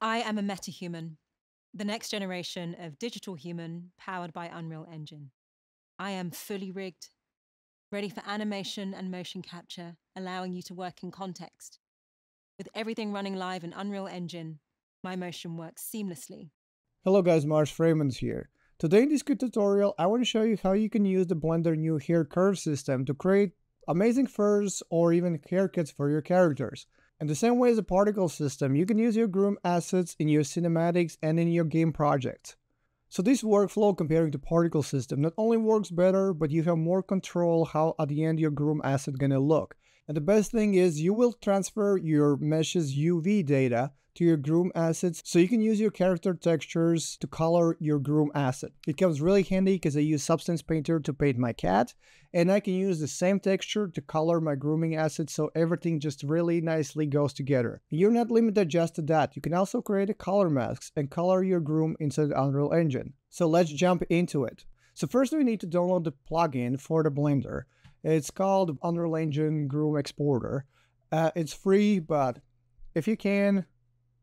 I am a metahuman, the next generation of digital human powered by Unreal Engine. I am fully rigged, ready for animation and motion capture, allowing you to work in context. With everything running live in Unreal Engine, my motion works seamlessly. Hello guys, Maris Freimanis here. Today in this quick tutorial, I want to show you how you can use the Blender new hair curve system to create amazing furs or even haircuts for your characters. In the same way as a particle system, you can use your groom assets in your cinematics and in your game projects. So this workflow comparing to particle system not only works better, but you have more control how at the end your groom asset gonna look. And the best thing is you will transfer your mesh's UV data to your groom assets so you can use your character textures to color your groom asset. It comes really handy because I use Substance Painter to paint my cat and I can use the same texture to color my grooming assets so everything just really nicely goes together. You're not limited just to that. You can also create a color masks and color your groom inside Unreal Engine. So let's jump into it. So first we need to download the plugin for the Blender. It's called Unreal Engine Groom Exporter. Uh, it's free, but if you can,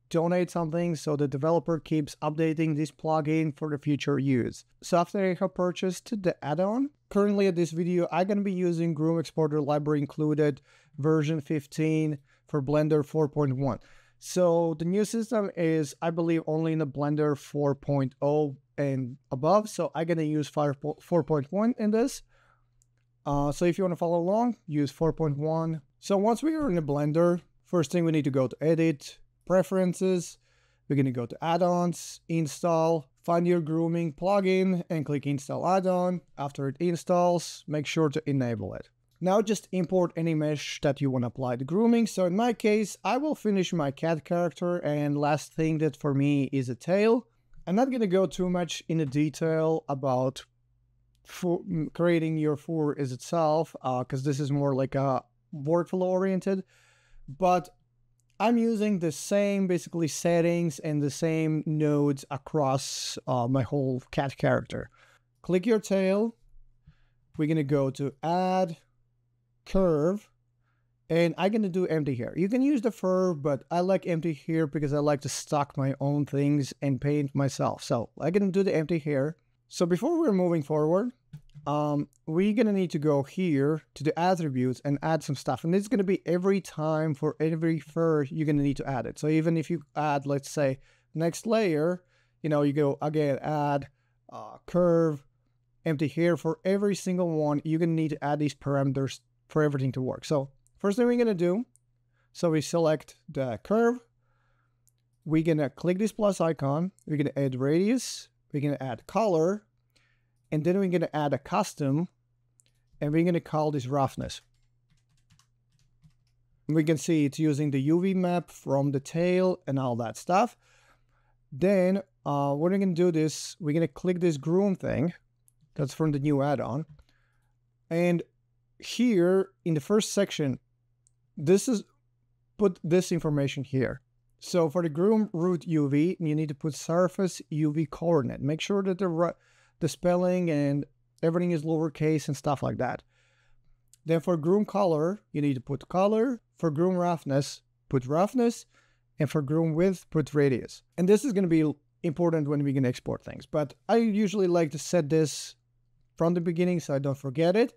donate something so the developer keeps updating this plugin for the future use. So after I have purchased the add-on, currently at this video, I'm going to be using Groom Exporter Library included version 15 for Blender 4.1. So the new system is, I believe, only in the Blender 4.0 and above. So I'm going to use 4.1 in this. Uh, so if you want to follow along, use 4.1. So once we are in the Blender, first thing we need to go to Edit, Preferences. We're going to go to Add-ons, Install, find your grooming plugin and click Install Add-on. After it installs, make sure to enable it. Now just import any mesh that you want to apply the grooming. So in my case, I will finish my cat character and last thing that for me is a tail. I'm not going to go too much into detail about creating your fur is itself because uh, this is more like a workflow oriented. But I'm using the same basically settings and the same nodes across uh, my whole cat character. Click your tail. We're going to go to add curve and I'm going to do empty hair. You can use the fur, but I like empty hair because I like to stock my own things and paint myself. So I'm going to do the empty hair. So before we're moving forward, um, we're going to need to go here to the attributes and add some stuff. And it's going to be every time for every fur, you're going to need to add it. So even if you add, let's say, next layer, you know, you go again, add uh, curve, empty here for every single one, you're going to need to add these parameters for everything to work. So first thing we're going to do, so we select the curve. We're going to click this plus icon. We're going to add radius. We're going to add color and then we're going to add a custom and we're going to call this roughness. We can see it's using the UV map from the tail and all that stuff. Then uh, what we're going to do this, we're going to click this groom thing. That's from the new add-on. And here in the first section, this is put this information here. So for the groom root UV, you need to put surface UV coordinate. Make sure that the the spelling and everything is lowercase and stuff like that. Then for groom color, you need to put color. For groom roughness, put roughness. And for groom width, put radius. And this is going to be important when we can export things. But I usually like to set this from the beginning so I don't forget it.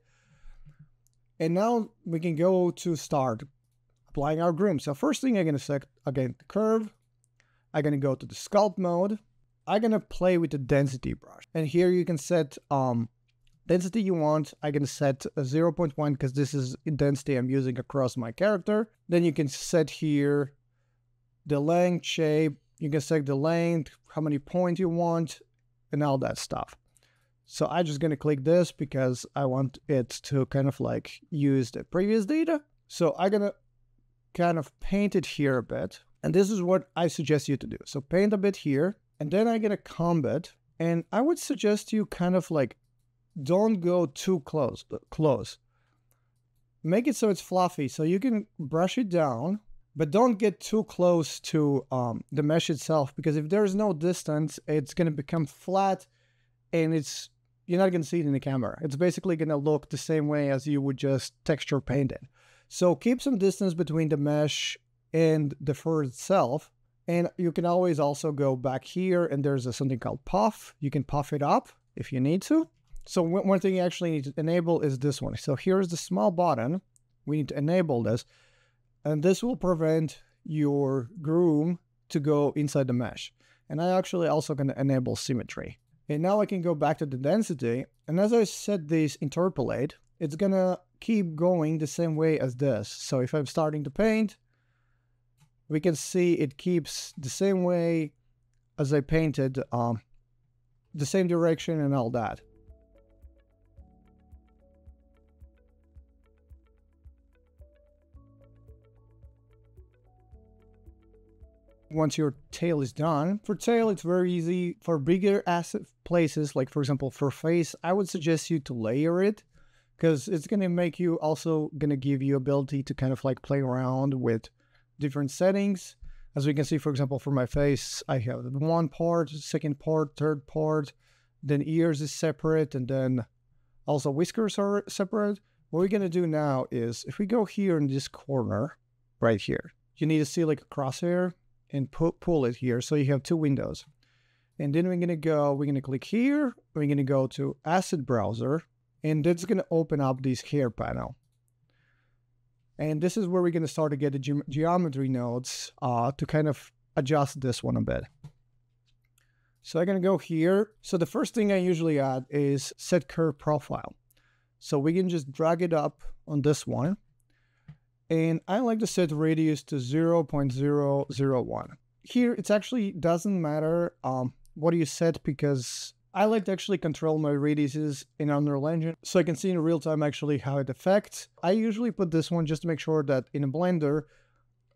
And now we can go to start applying our groom. So first thing I'm going to set, again, the curve. I'm going to go to the sculpt mode. I'm gonna play with the density brush. And here you can set um, density you want. I can set a 0.1 because this is density I'm using across my character. Then you can set here the length, shape. You can set the length, how many points you want, and all that stuff. So I'm just gonna click this because I want it to kind of like use the previous data. So I'm gonna kind of paint it here a bit. And this is what I suggest you to do. So paint a bit here and then I get a combat, and I would suggest you kind of like don't go too close. Close. Make it so it's fluffy, so you can brush it down, but don't get too close to um, the mesh itself because if there's no distance, it's gonna become flat, and it's you're not gonna see it in the camera. It's basically gonna look the same way as you would just texture paint it. So keep some distance between the mesh and the fur itself And you can always also go back here and there's a, something called puff. You can puff it up if you need to. So one thing you actually need to enable is this one. So here's the small button. We need to enable this. And this will prevent your groom to go inside the mesh. And I actually also to enable symmetry. And now I can go back to the density. And as I set this interpolate, it's to keep going the same way as this. So if I'm starting to paint, we can see it keeps the same way as I painted, um, the same direction and all that. once your tail is done. For tail, it's very easy. For bigger asset places, like for example for face, I would suggest you to layer it because it's going to make you also going to give you ability to kind of like play around with different settings. As we can see, for example, for my face, I have one part, second part, third part, then ears is separate, and then also whiskers are separate. What we're going to do now is if we go here in this corner right here, you need to see like a crosshair and pu pull it here. So you have two windows. And then we're to go, we're going to click here. We're going to go to Asset Browser. And that's going to open up this hair panel. And this is where we're going to start to get the ge geometry nodes uh, to kind of adjust this one a bit. So I'm going to go here. So the first thing I usually add is set curve profile. So we can just drag it up on this one. And I like to set radius to 0.001. Here, it actually doesn't matter um, what you set because I like to actually control my radiuses in Unreal Engine so I can see in real time actually how it affects. I usually put this one just to make sure that in Blender,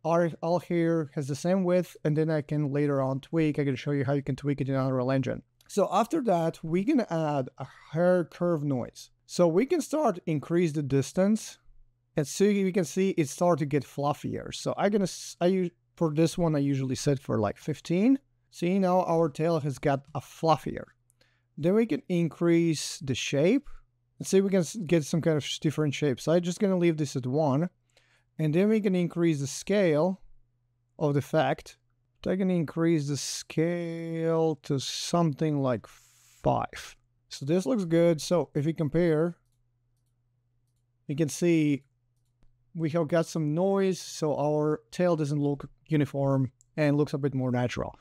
our all hair has the same width and then I can later on tweak. I can show you how you can tweak it in Unreal Engine. So after that, we can add a hair curve noise. So we can start increase the distance and so you can see it start to get fluffier. So I'm gonna, I for this one, I usually set for like 15. See now our tail has got a fluffier. Then we can increase the shape. Let's see if we can get some kind of different shapes. So I'm just gonna leave this at one. And then we can increase the scale of the effect. I can increase the scale to something like five. So this looks good. So if we compare, you can see we have got some noise so our tail doesn't look uniform and looks a bit more natural.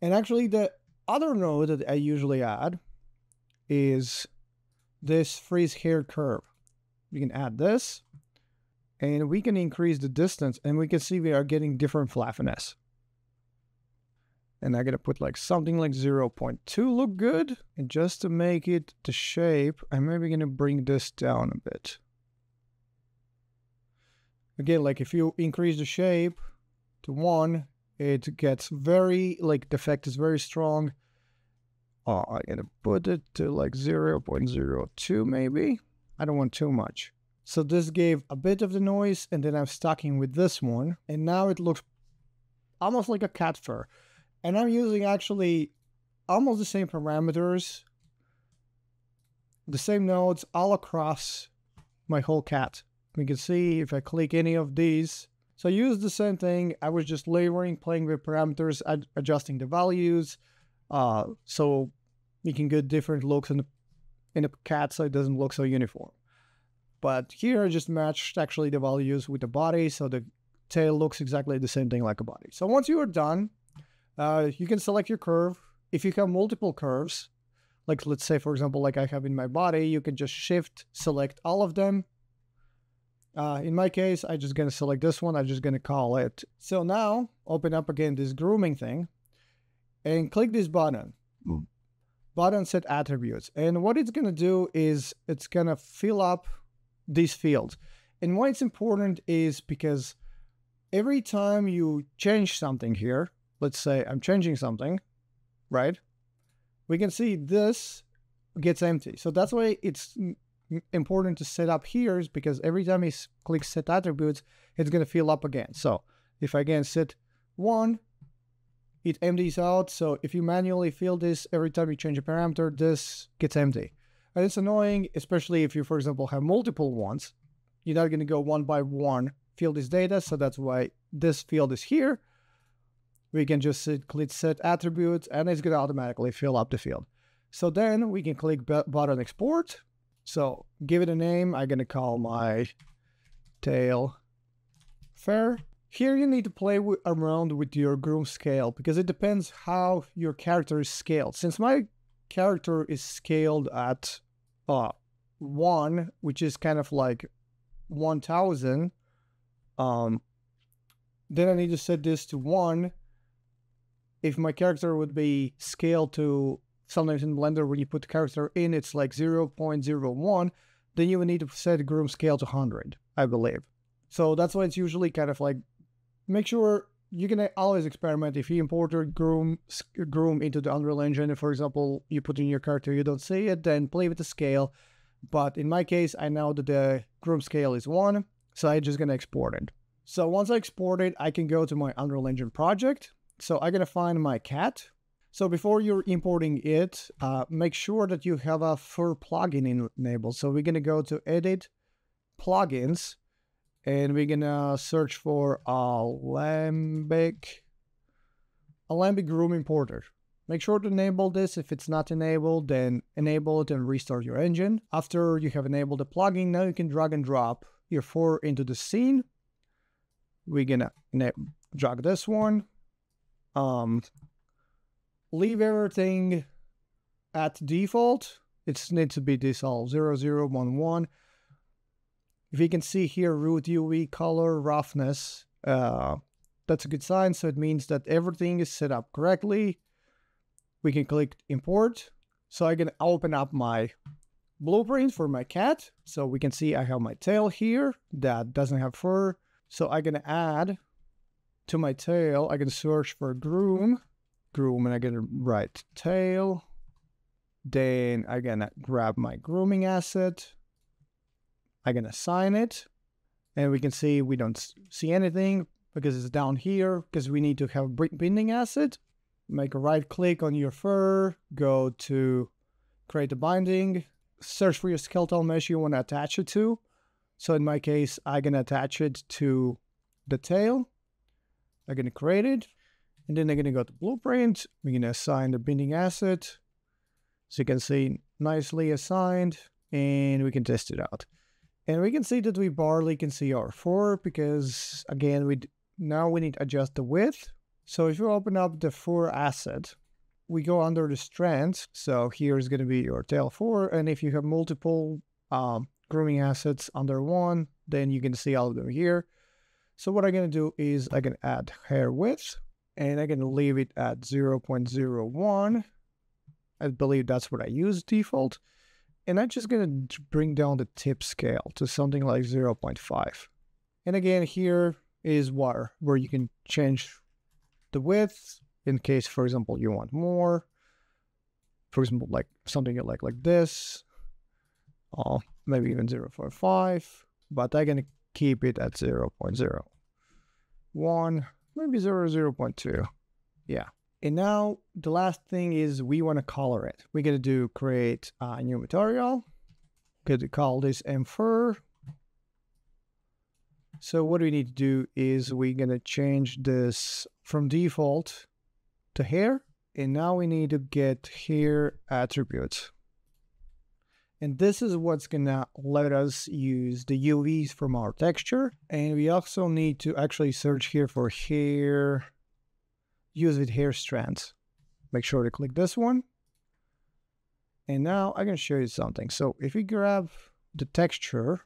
And actually the other node that I usually add is this frizz hair curve. We can add this and we can increase the distance and we can see we are getting different fluffiness. And I'm to put like something like 0.2 look good. And just to make it the shape, I'm maybe to bring this down a bit. Again, like if you increase the shape to one, it gets very, like the effect is very strong. Uh, oh, I'm gonna put it to like 0 0.02 maybe. I don't want too much. So this gave a bit of the noise and then I'm stacking with this one. And now it looks almost like a cat fur. And I'm using actually almost the same parameters, the same nodes all across my whole cat. We can see if I click any of these. So I use the same thing. I was just layering, playing with parameters, ad adjusting the values. Uh, so we can get different looks in the, in a cat so it doesn't look so uniform. But here I just matched actually the values with the body so the tail looks exactly the same thing like a body. So once you are done, uh, you can select your curve. If you have multiple curves, like let's say for example like I have in my body, you can just shift select all of them uh, in my case, I'm just going to select this one. I'm just going to call it. So now open up again this grooming thing and click this button. Mm. Button set attributes. And what it's going to do is it's going to fill up these fields. And why it's important is because every time you change something here, let's say I'm changing something, right? We can see this gets empty. So that's why it's important to set up here is because every time he click set attributes, it's going to fill up again. So if I again set one, it empties out. So if you manually fill this every time you change a parameter, this gets empty. And it's annoying, especially if you, for example, have multiple ones. You're not going to go one by one, fill this data. So that's why this field is here. we can just click set attributes and it's going to automatically fill up the field. So then we can click button export. So give it a name. I'm going to call my tail fair. Here you need to play around with your groom scale because it depends how your character is scaled. Since my character is scaled at uh, 1, which is kind of like 1000, um, then I need to set this to 1. If my character would be scaled to, sometimes in Blender when you put the character in, it's like 0.01, then you would need to set groom scale to 100, I believe. So that's why it's usually kind of like, make sure you can always experiment. If you import a groom, groom into the Unreal Engine, for example, you put in your character, you don't see it, then play with the scale. But in my case, I know that the groom scale is 1, so I'm just going to export it. So once I export it, I can go to my Unreal Engine project. So I'm going to find my cat. So before you're importing it, uh, make sure that you have a fur plugin enabled. So we're going to go to Edit, Plugins, and we're going to search for Alembic, Alembic Groom Importer. Make sure to enable this. If it's not enabled, then enable it and restart your engine. After you have enabled the plugin, now you can drag and drop your fur into the scene. We're gonna drag this one. Um, leave everything at default. It needs to be this all 0011. If you can see here, root UV color roughness, uh, that's a good sign. So it means that everything is set up correctly we can click import. So I can open up my blueprint for my cat. So we can see I have my tail here that doesn't have fur. So I can add to my tail, I can search for groom, groom, and I'm gonna write tail. Then I'm gonna grab my grooming asset. I'm gonna assign it. And we can see we don't see anything because it's down here because we need to have binding asset make a right click on your fur, go to create a binding, search for your skeletal mesh you want to attach it to. So in my case, I'm to attach it to the tail. I'm to create it. And then I'm going to go to blueprint. We're going to assign the binding asset. So you can see nicely assigned and we can test it out. And we can see that we barely can see our fur because again, we now we need to adjust the width so if you open up the fur asset, we go under the strands. So here is going to be your tail fur. And if you have multiple um, grooming assets under one, then you can see all of them here. So what I'm going to do is I can add hair width and going to leave it at 0.01. I believe that's what I use default. And I'm just going to bring down the tip scale to something like 0.5. And again, here is where, where you can change the width in case, for example, you want more. For example, like something you like like this, or uh, maybe even 0 0.5, but I'm gonna keep it at 0 0.01, maybe 0 0.2. Yeah. And now the last thing is we want to color it. We're gonna do create a new material. Gonna call this mfur so what we need to do is we're going to change this from default to hair. And now we need to get hair attributes. And this is what's to let us use the UVs from our texture. And we also need to actually search here for hair, use with hair strands. Make sure to click this one. And now I'm going to show you something. So if we grab the texture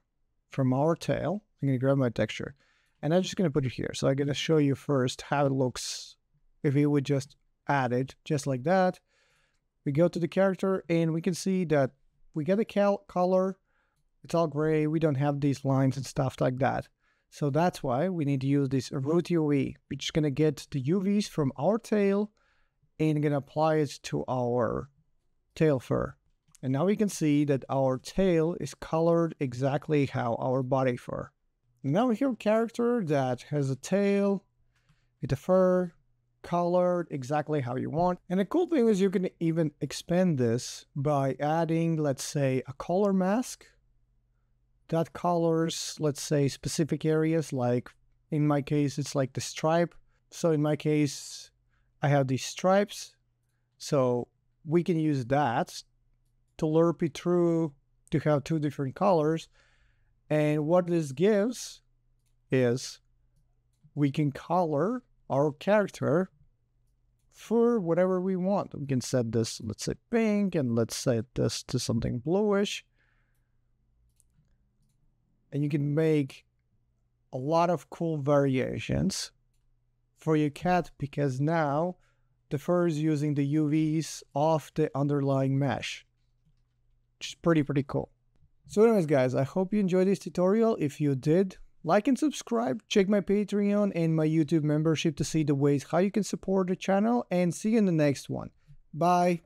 from our tail, I'm to grab my texture and I'm just to put it here. So I'm to show you first how it looks if we would just add it just like that. We go to the character and we can see that we get a color. It's all gray. We don't have these lines and stuff like that. So that's why we need to use this root UV, which is going to get the UVs from our tail and going to apply it to our tail fur. And now we can see that our tail is colored exactly how our body fur. Now we have a character that has a tail with a fur colored exactly how you want. And the cool thing is you can even expand this by adding, let's say, a color mask that colors, let's say, specific areas. Like in my case, it's like the stripe. So in my case, I have these stripes. So we can use that to lerp it through to have two different colors. And what this gives is we can color our character for whatever we want. We can set this, let's say pink, and let's set this to something bluish. And you can make a lot of cool variations for your cat because now the fur is using the UVs of the underlying mesh, which is pretty, pretty cool. So anyways, guys, I hope you enjoyed this tutorial. If you did, like and subscribe, check my Patreon and my YouTube membership to see the ways how you can support the channel, and see you in the next one. Bye!